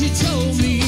you told me.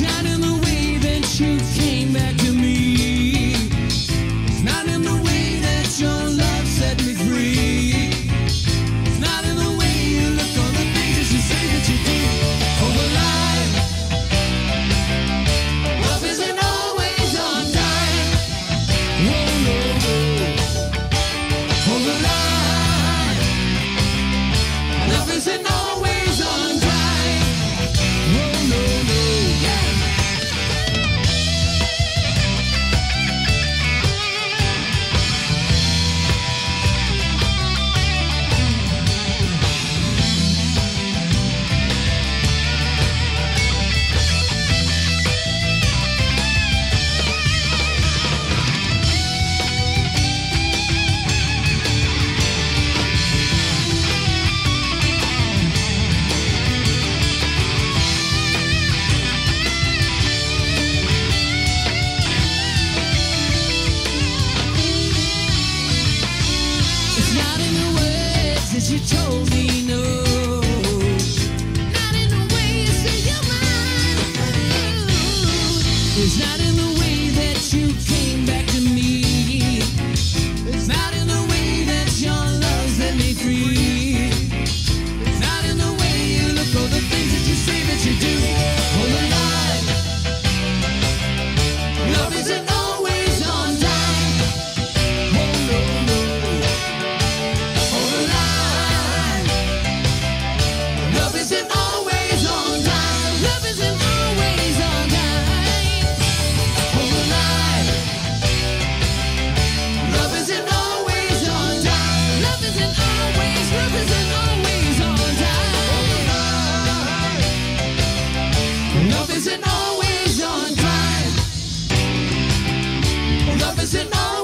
down It's not Love isn't always.